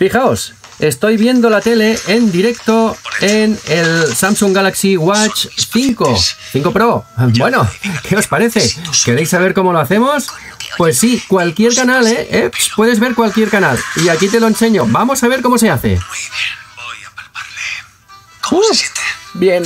Fijaos, estoy viendo la tele en directo en el Samsung Galaxy Watch 5, 5 Pro. Bueno, ¿qué os parece? ¿Queréis saber cómo lo hacemos? Pues sí, cualquier canal, ¿eh? ¿eh? Puedes ver cualquier canal. Y aquí te lo enseño. Vamos a ver cómo se hace. Muy bien, voy a palparle. ¿Cómo se siente? Bien.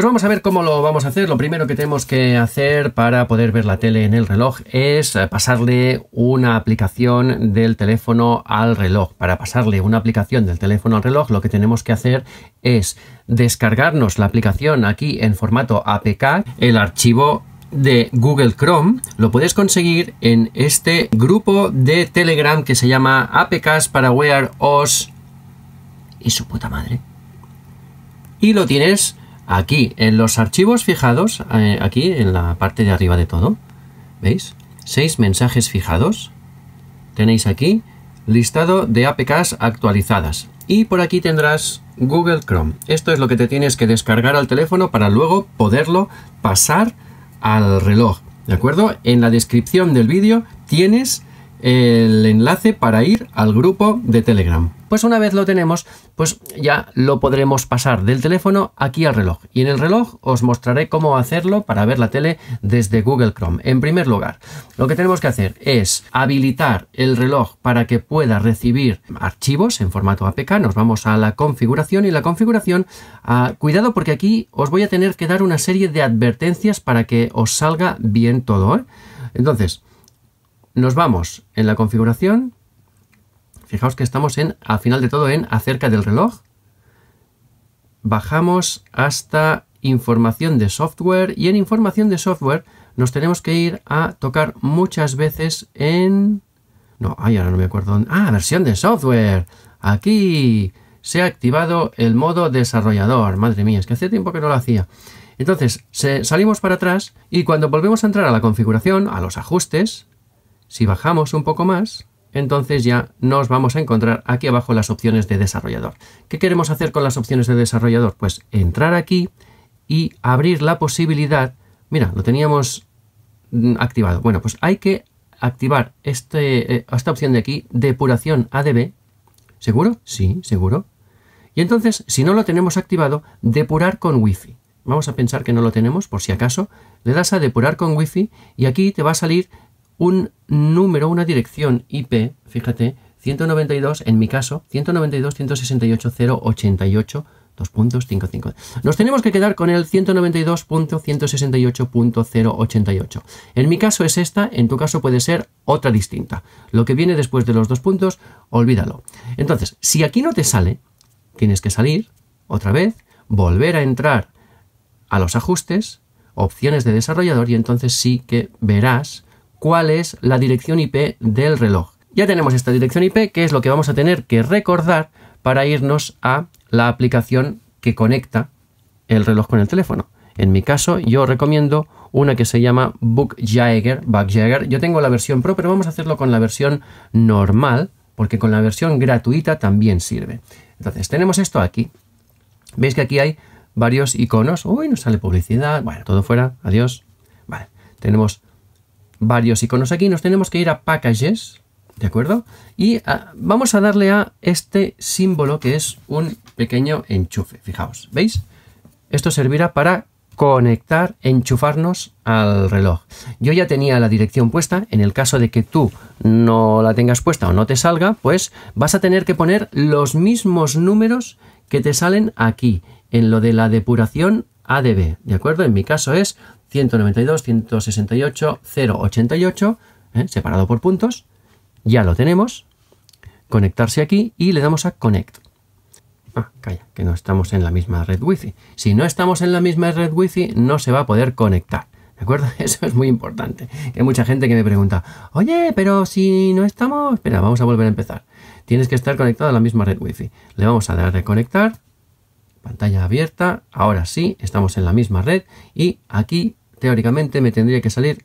Pues vamos a ver cómo lo vamos a hacer. Lo primero que tenemos que hacer para poder ver la tele en el reloj es eh, pasarle una aplicación del teléfono al reloj. Para pasarle una aplicación del teléfono al reloj, lo que tenemos que hacer es descargarnos la aplicación aquí en formato APK, el archivo de Google Chrome lo puedes conseguir en este grupo de Telegram que se llama APKs para Wear OS y su puta madre. Y lo tienes aquí en los archivos fijados, eh, aquí en la parte de arriba de todo. ¿Veis? Seis mensajes fijados. Tenéis aquí listado de APKs actualizadas. Y por aquí tendrás Google Chrome. Esto es lo que te tienes que descargar al teléfono para luego poderlo pasar al reloj. ¿De acuerdo? En la descripción del vídeo tienes el enlace para ir al grupo de Telegram. Pues una vez lo tenemos, pues ya lo podremos pasar del teléfono aquí al reloj. Y en el reloj os mostraré cómo hacerlo para ver la tele desde Google Chrome. En primer lugar, lo que tenemos que hacer es habilitar el reloj para que pueda recibir archivos en formato APK. Nos vamos a la configuración y la configuración, ah, cuidado porque aquí os voy a tener que dar una serie de advertencias para que os salga bien todo. ¿eh? Entonces, nos vamos en la configuración. Fijaos que estamos en, al final de todo, en acerca del reloj. Bajamos hasta información de software y en información de software nos tenemos que ir a tocar muchas veces en... No, ay, ahora no me acuerdo. Ah, versión de software. Aquí se ha activado el modo desarrollador. Madre mía, es que hace tiempo que no lo hacía. Entonces, salimos para atrás y cuando volvemos a entrar a la configuración, a los ajustes, si bajamos un poco más, entonces ya nos vamos a encontrar aquí abajo las opciones de desarrollador. ¿Qué queremos hacer con las opciones de desarrollador? Pues entrar aquí y abrir la posibilidad, mira, lo teníamos mm, activado. Bueno, pues hay que activar este, eh, esta opción de aquí, depuración ADB. ¿Seguro? Sí, seguro. Y entonces, si no lo tenemos activado, depurar con Wi-Fi. Vamos a pensar que no lo tenemos, por si acaso. Le das a depurar con Wi-Fi y aquí te va a salir un número, una dirección IP, fíjate, 192, en mi caso, 192.168.088, dos Nos tenemos que quedar con el 192.168.088. En mi caso es esta, en tu caso puede ser otra distinta. Lo que viene después de los dos puntos, olvídalo. Entonces, si aquí no te sale, tienes que salir otra vez, volver a entrar a los ajustes, opciones de desarrollador y entonces sí que verás cuál es la dirección IP del reloj. Ya tenemos esta dirección IP, que es lo que vamos a tener que recordar para irnos a la aplicación que conecta el reloj con el teléfono. En mi caso, yo recomiendo una que se llama BookJagger. Jagger. Yo tengo la versión Pro, pero vamos a hacerlo con la versión normal, porque con la versión gratuita también sirve. Entonces, tenemos esto aquí. Veis que aquí hay varios iconos. Uy, nos sale publicidad. Bueno, todo fuera. Adiós. Vale. Tenemos varios iconos aquí, nos tenemos que ir a Packages, ¿de acuerdo? Y ah, vamos a darle a este símbolo que es un pequeño enchufe, fijaos, ¿veis? Esto servirá para conectar, enchufarnos al reloj. Yo ya tenía la dirección puesta, en el caso de que tú no la tengas puesta o no te salga, pues vas a tener que poner los mismos números que te salen aquí, en lo de la depuración ADB, ¿de acuerdo? En mi caso es 192, 168, 088, separado por puntos. Ya lo tenemos. Conectarse aquí y le damos a Connect. Ah, calla, que no estamos en la misma red Wi-Fi. Si no estamos en la misma red Wi-Fi, no se va a poder conectar. ¿De acuerdo? Eso es muy importante. Hay mucha gente que me pregunta, oye, pero si no estamos... Espera, vamos a volver a empezar. Tienes que estar conectado a la misma red Wi-Fi. Le vamos a dar a conectar. Pantalla abierta. Ahora sí, estamos en la misma red. Y aquí teóricamente me tendría que salir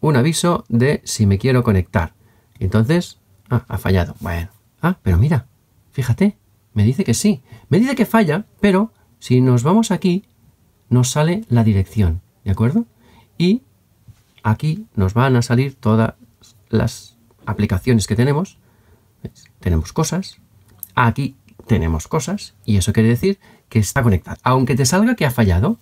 un aviso de si me quiero conectar. Entonces, ah, ha fallado. Bueno, ah, pero mira, fíjate, me dice que sí. Me dice que falla, pero si nos vamos aquí, nos sale la dirección, ¿de acuerdo? Y aquí nos van a salir todas las aplicaciones que tenemos. Tenemos cosas, aquí tenemos cosas, y eso quiere decir que está conectado. Aunque te salga que ha fallado,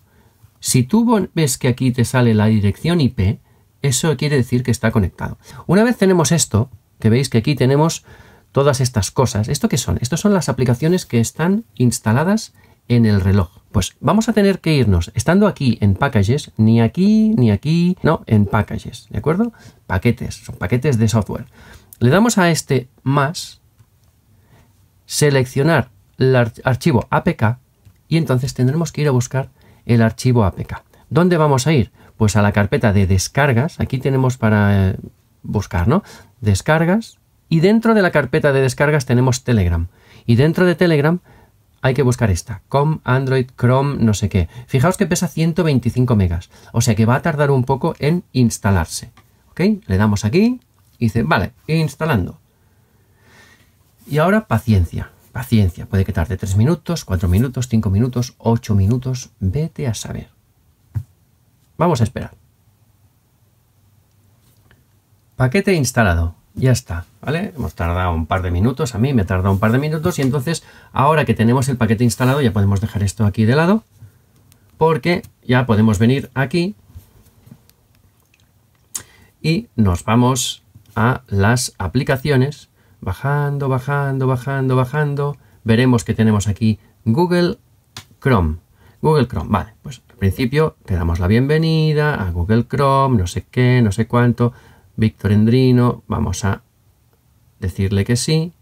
si tú ves que aquí te sale la dirección IP, eso quiere decir que está conectado. Una vez tenemos esto, que veis que aquí tenemos todas estas cosas. ¿Esto qué son? Estas son las aplicaciones que están instaladas en el reloj. Pues vamos a tener que irnos, estando aquí en packages, ni aquí, ni aquí, no, en packages, ¿de acuerdo? Paquetes, son paquetes de software. Le damos a este más, seleccionar el archivo APK y entonces tendremos que ir a buscar el archivo APK. ¿Dónde vamos a ir? Pues a la carpeta de descargas, aquí tenemos para eh, buscar, ¿no? Descargas, y dentro de la carpeta de descargas tenemos Telegram. Y dentro de Telegram hay que buscar esta, com, Android, Chrome, no sé qué. Fijaos que pesa 125 megas, o sea que va a tardar un poco en instalarse. ¿Ok? Le damos aquí y dice, vale, instalando. Y ahora paciencia, paciencia. Puede que tarde 3 minutos, 4 minutos, 5 minutos, 8 minutos, vete a saber. Vamos a esperar. Paquete instalado ya está, ¿vale? Hemos tardado un par de minutos, a mí me ha tardado un par de minutos y entonces ahora que tenemos el paquete instalado ya podemos dejar esto aquí de lado porque ya podemos venir aquí y nos vamos a las aplicaciones bajando, bajando, bajando, bajando veremos que tenemos aquí Google Chrome Google Chrome, vale, pues al principio te damos la bienvenida a Google Chrome, no sé qué, no sé cuánto Víctor Endrino, vamos a decirle que sí.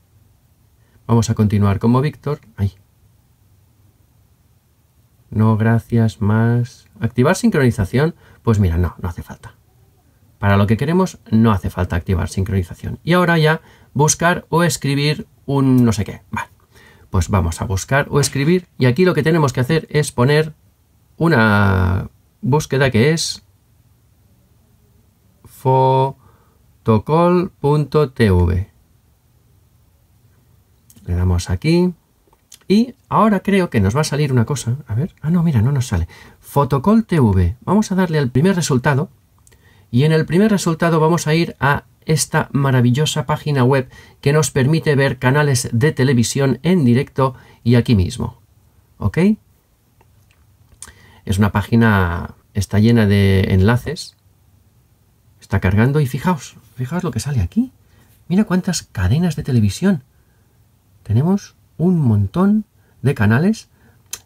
Vamos a continuar como Víctor. Ahí. No, gracias, más. ¿Activar sincronización? Pues mira, no, no hace falta. Para lo que queremos no hace falta activar sincronización. Y ahora ya buscar o escribir un no sé qué. Vale. Pues vamos a buscar o escribir y aquí lo que tenemos que hacer es poner una búsqueda que es fo protocol.tv. Le damos aquí. Y ahora creo que nos va a salir una cosa. A ver. Ah, no, mira, no nos sale. Fotocol TV. Vamos a darle al primer resultado. Y en el primer resultado vamos a ir a esta maravillosa página web que nos permite ver canales de televisión en directo y aquí mismo. ¿Ok? Es una página, está llena de enlaces. Está cargando y fijaos, Fijaos lo que sale aquí. Mira cuántas cadenas de televisión. Tenemos un montón de canales.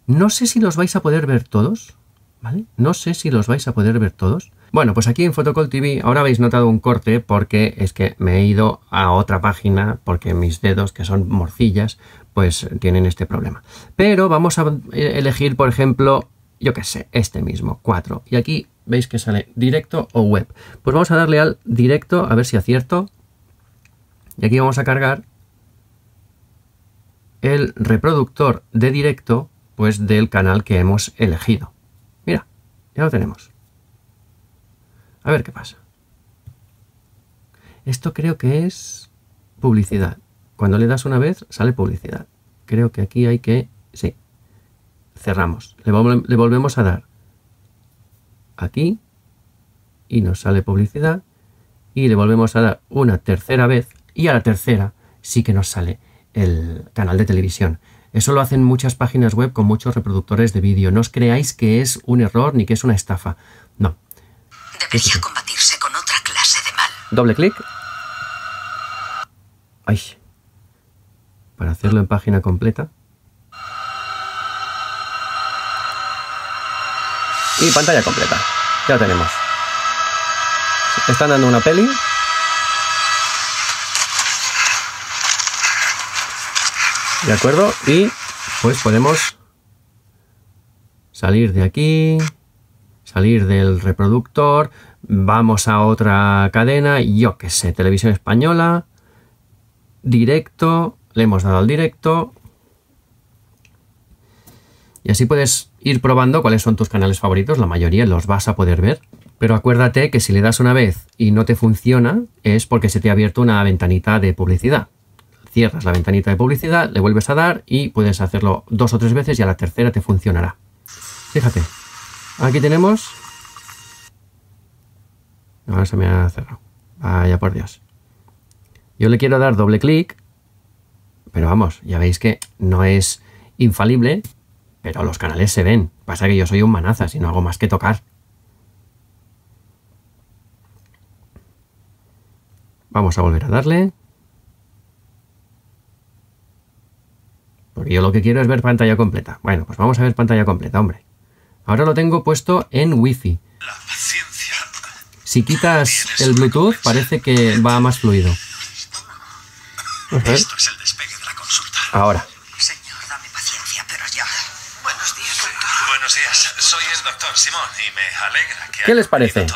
No sé si los vais a poder ver todos, No sé si los vais a poder ver todos. Bueno, pues aquí en Photocall TV ahora habéis notado un corte porque es que me he ido a otra página porque mis dedos, que son morcillas, pues tienen este problema. Pero vamos a elegir, por ejemplo, yo qué sé, este mismo, 4. Y aquí veis que sale directo o web. Pues vamos a darle al directo, a ver si acierto. Y aquí vamos a cargar el reproductor de directo pues del canal que hemos elegido. Ya lo tenemos. A ver qué pasa. Esto creo que es publicidad. Cuando le das una vez sale publicidad. Creo que aquí hay que... Sí. Cerramos. Le, le volvemos a dar aquí y nos sale publicidad y le volvemos a dar una tercera vez y a la tercera sí que nos sale el canal de televisión. Eso lo hacen muchas páginas web con muchos reproductores de vídeo. No os creáis que es un error ni que es una estafa. No. Debería combatirse con otra clase de mal. Doble clic. Ay. Para hacerlo en página completa. Y pantalla completa. Ya tenemos. Están dando una peli. ¿De acuerdo? Y pues podemos salir de aquí, salir del reproductor, vamos a otra cadena, yo qué sé, televisión española, directo, le hemos dado al directo, y así puedes ir probando cuáles son tus canales favoritos, la mayoría los vas a poder ver. Pero acuérdate que si le das una vez y no te funciona, es porque se te ha abierto una ventanita de publicidad. Cierras la ventanita de publicidad, le vuelves a dar y puedes hacerlo dos o tres veces y a la tercera te funcionará. Fíjate, Aquí tenemos... Ahora se me ha cerrado. Vaya por Dios. Yo le quiero dar doble clic, pero vamos, ya veis que no es infalible, pero los canales se ven. Pasa que yo soy un manaza, si no hago más que tocar. Vamos a volver a darle. Porque yo lo que quiero es ver pantalla completa. Bueno, pues vamos a ver pantalla completa, hombre. Ahora lo tengo puesto en Wi-Fi. La paciencia. Si quitas el Bluetooth, parece que va más fluido. Vamos a ver. Esto es el despegue de la consulta. Ahora. Señor, dame paciencia, pero ya. Buenos días, doctor. Buenos días, soy el doctor Simón y me alegra que ¿Qué les parece?